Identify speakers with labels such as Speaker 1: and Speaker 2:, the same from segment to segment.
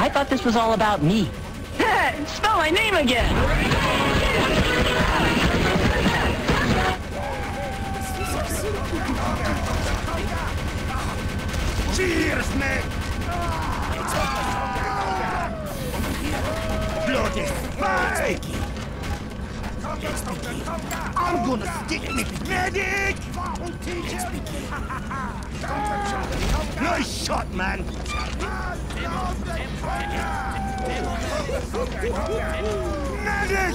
Speaker 1: I thought this was all about me.
Speaker 2: Hey, spell my name again!
Speaker 3: Cheers, mate! I'm gonna stick me medic! nice shot, man! medic!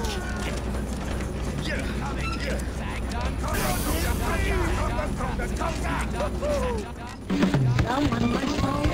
Speaker 4: Someone was home and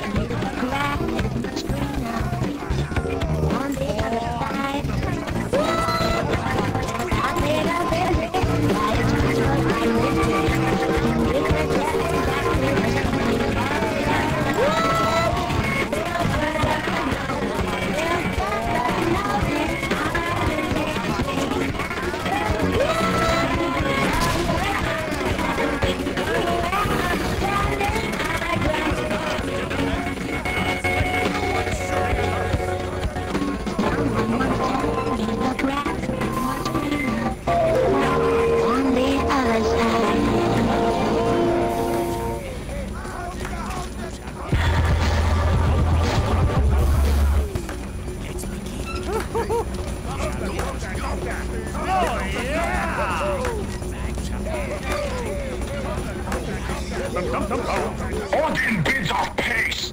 Speaker 3: Odin bids our pace!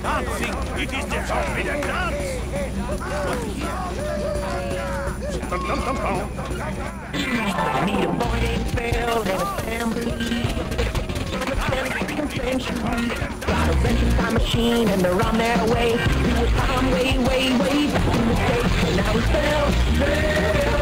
Speaker 3: Dancing! It is the forbidden dance!
Speaker 1: Need a named and a family. Got a rental time machine and they're on their way. He was time way, way, way back in the States. And now he's Phil, Phil,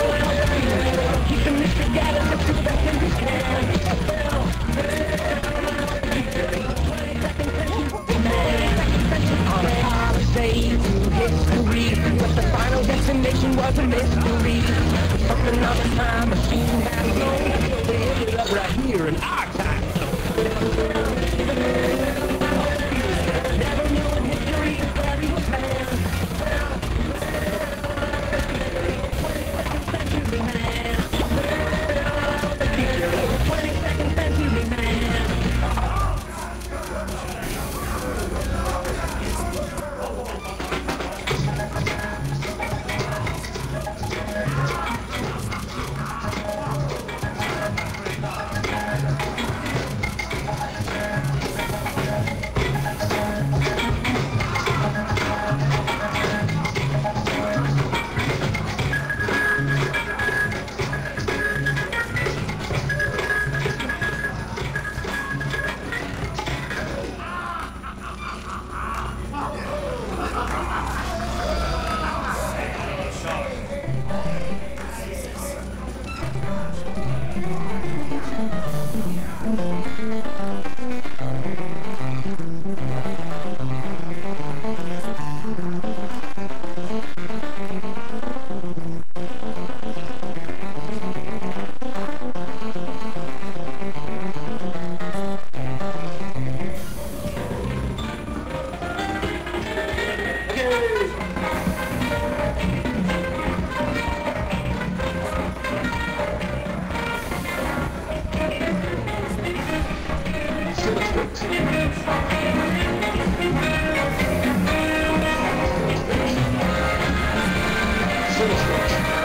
Speaker 1: history, but the final destination was a mystery.
Speaker 3: Soluções.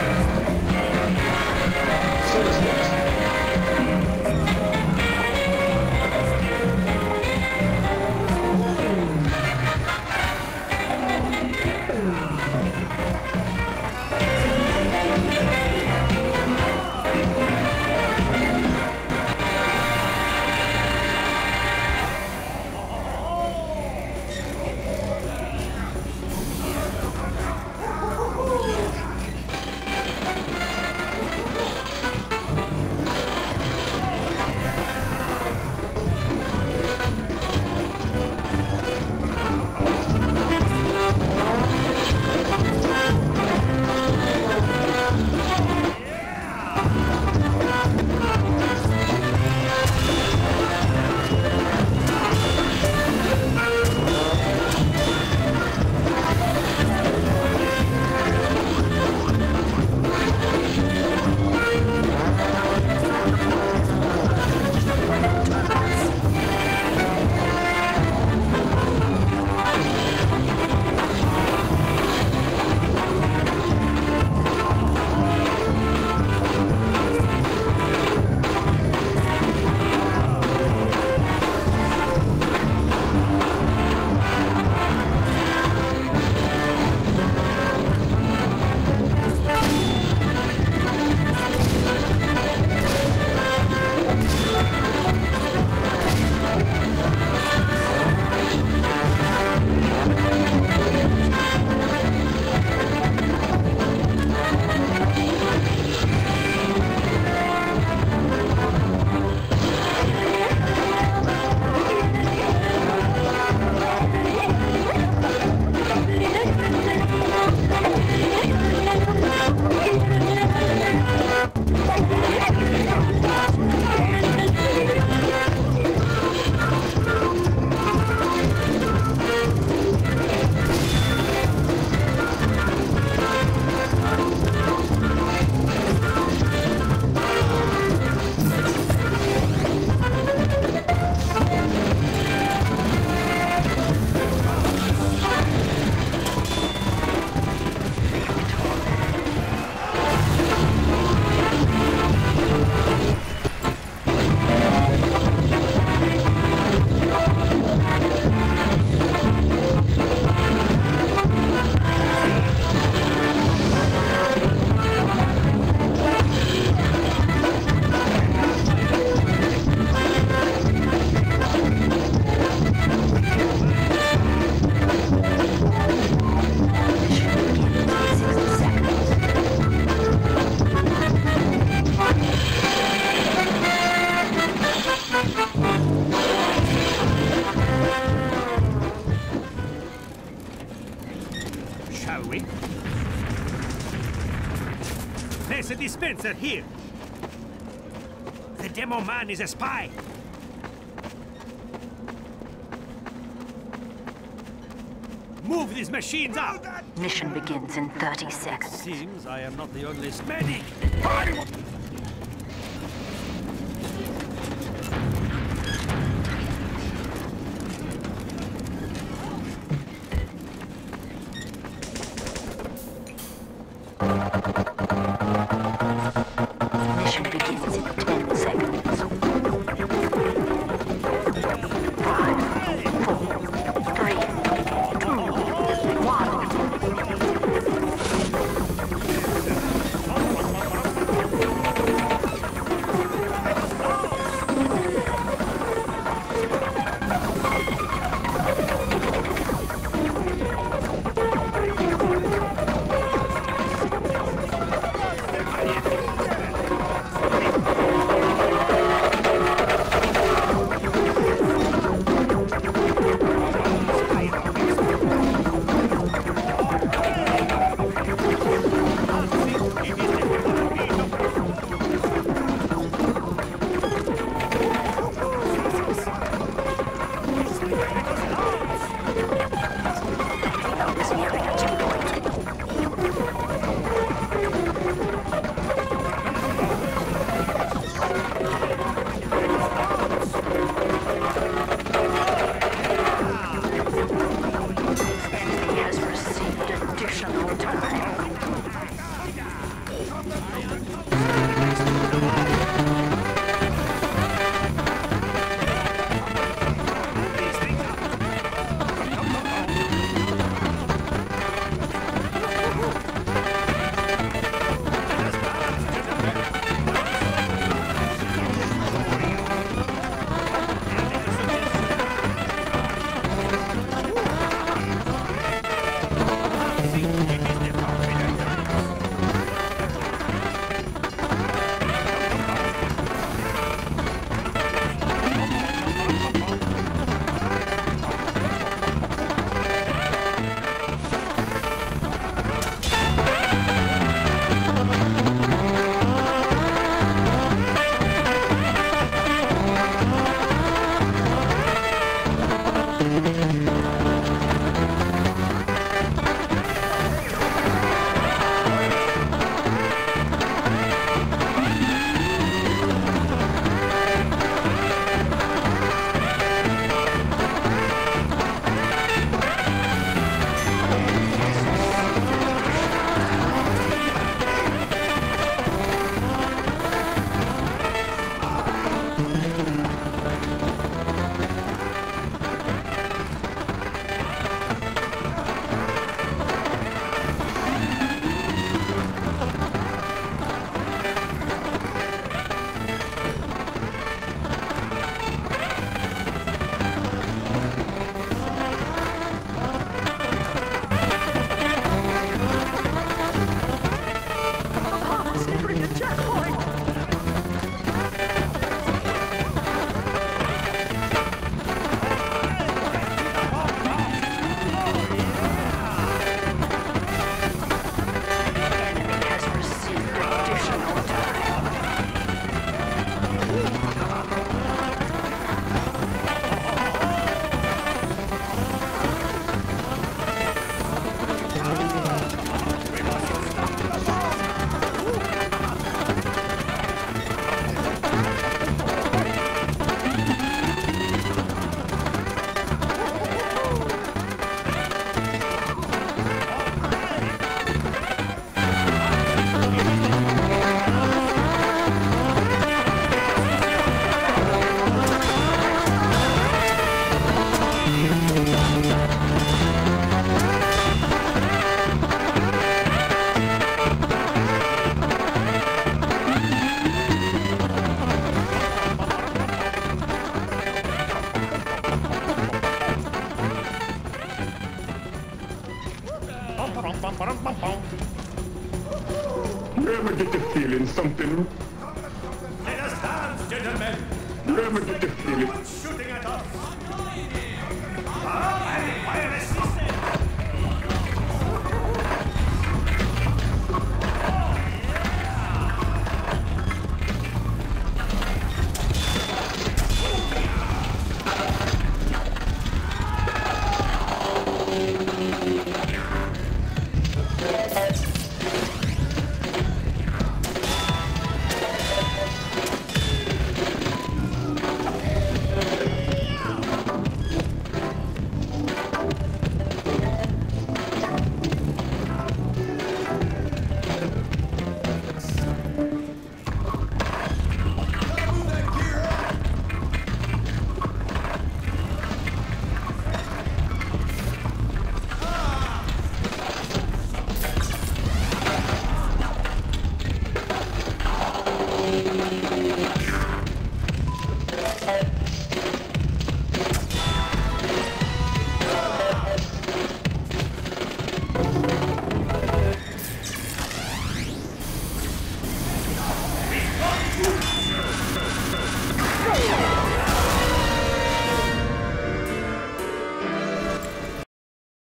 Speaker 3: A dispenser here. The Demoman is a spy. Move these machines up!
Speaker 5: Mission begins in 30 seconds.
Speaker 3: Seems I am not the only medic.